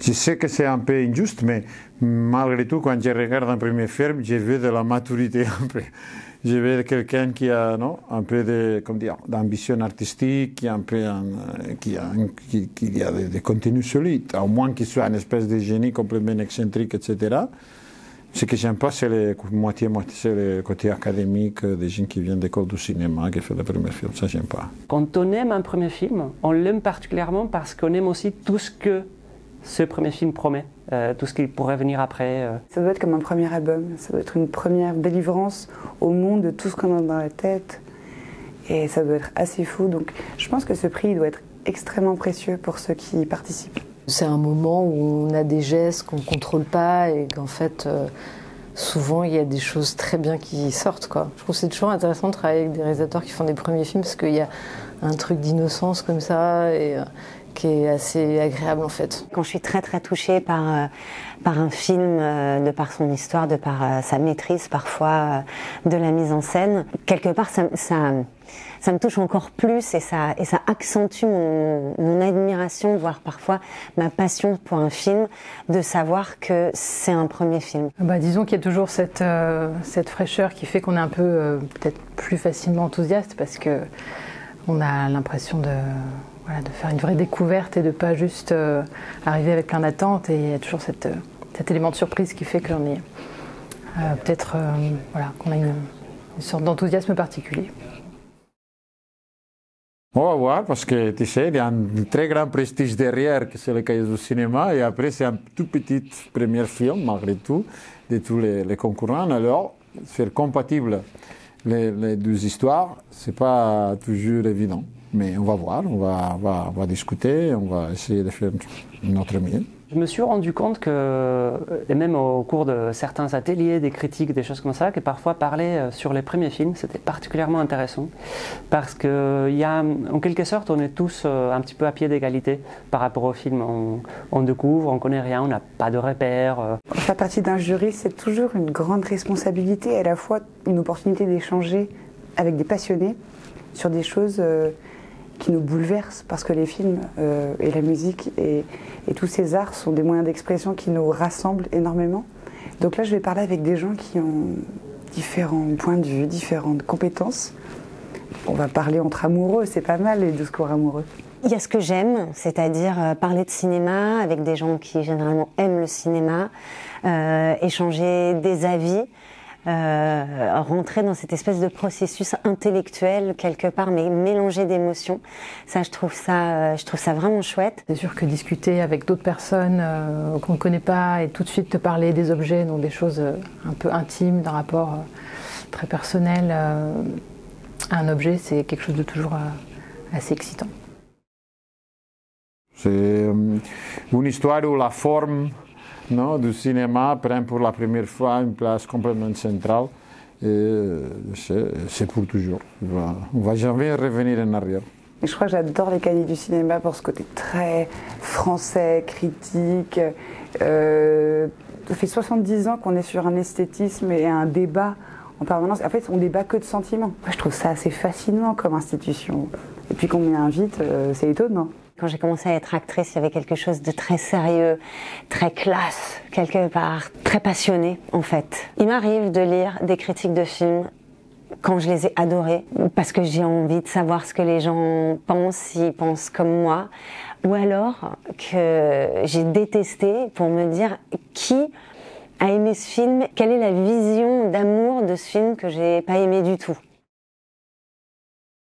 je sais que c'est un peu injuste, mais malgré tout, quand je regarde un premier film, je veux de la maturité un peu. Je veux quelqu'un qui a un peu de, comme dire, d'ambition artistique, qui a un peu qui a, des, des contenus solides, au moins qu'il soit une espèce de génie complètement excentrique, etc. Ce que j'aime pas, c'est le moitié-moitié, c'est le côté académique des gens qui viennent d'école du cinéma, qui fait le premier film. Ça, j'aime pas. Quand on aime un premier film, on l'aime particulièrement parce qu'on aime aussi tout ce que ce premier film promet, euh, tout ce qui pourrait venir après. euh. Ça doit être comme un premier album, ça doit être une première délivrance au monde de tout ce qu'on a dans la tête. Et ça doit être assez fou. Donc je pense que ce prix doit être extrêmement précieux pour ceux qui y participent. C'est un moment où on a des gestes qu'on ne contrôle pas et qu'en fait, euh, souvent, il y a des choses très bien qui sortent. Quoi. Je trouve que c'est toujours intéressant de travailler avec des réalisateurs qui font des premiers films parce qu'il y a un truc d'innocence comme ça et euh, qui est assez agréable en fait. Quand je suis très très touchée par, euh, par un film, euh, de par son histoire, de par euh, sa maîtrise parfois de la mise en scène, quelque part ça, ça, ça me touche encore plus et ça, et ça accentue mon, mon admiration, voire parfois ma passion pour un film, de savoir que c'est un premier film. Bah, disons qu'il y a toujours cette, euh, cette fraîcheur qui fait qu'on est un peu euh, peut-être plus facilement enthousiaste parce que on a l'impression de, de faire une vraie découverte et de pas juste euh, arriver avec plein d'attentes. Et il y a toujours cette, euh, cet élément de surprise qui fait qu'on est euh, qu'on a une, sorte d'enthousiasme particulier. On va voir parce que tu sais, il y a un très grand prestige derrière, que c'est le cahier du cinéma, et après c'est un tout petit premier film, malgré tout, de tous les, les concurrents. Alors, faire compatible les, les deux histoires, c'est pas toujours évident. Mais on va voir, on va, on va, on va discuter, on va essayer de faire notre mieux. Je me suis rendu compte que, et même au cours de certains ateliers, des critiques, des choses comme ça, que parfois parler euh, sur les premiers films, c'était particulièrement intéressant. Parce qu'il y a, en quelque sorte, on est tous euh, un petit peu à pied d'égalité par rapport au film. On, on découvre, on connaît rien, on n'a pas de repères. euh. Faire partie d'un jury, c'est toujours une grande responsabilité et à la fois une opportunité d'échanger avec des passionnés sur des choses euh, qui nous bouleversent parce que les films euh, et la musique et, et tous ces arts sont des moyens d'expression qui nous rassemblent énormément. Donc là, je vais parler avec des gens qui ont différents points de vue, différentes compétences. On va parler entre amoureux, c'est pas mal les discours amoureux. Il y a ce que j'aime, c'est-à-dire euh, parler de cinéma avec des gens qui généralement aiment le cinéma, euh, échanger des avis, euh, rentrer dans cette espèce de processus intellectuel quelque part, mais mélangé d'émotions. Ça, je trouve ça, euh, je trouve ça vraiment chouette. C'est sûr que discuter avec d'autres personnes euh, qu'on ne connaît pas et tout de suite te parler des objets, donc des choses un peu intimes, d'un rapport euh, très personnel euh, à un objet, c'est quelque chose de toujours euh, assez excitant. C'est une histoire où la forme non, du cinéma prend pour la première fois une place complètement centrale. Et euh, c'est pour toujours. On on va jamais revenir en arrière. Et je crois que j'adore les cahiers du cinéma pour ce côté très français, critique. Euh, ça fait 70 ans qu'on est sur un esthétisme et un débat en permanence. En fait, on débat que de sentiments. Moi, je trouve ça assez fascinant comme institution. Et puis qu'on m'y invite, euh, c'est étonnant. Quand j'ai commencé à être actrice, il y avait quelque chose de très sérieux, très classe, quelque part, très passionné en fait. Il m'arrive de lire des critiques de films quand je les ai adorés, parce que j'ai envie de savoir ce que les gens pensent, s'ils pensent comme moi, ou alors que j'ai détesté pour me dire qui a aimé ce film, quelle est la vision d'amour de ce film que j'ai pas aimé du tout?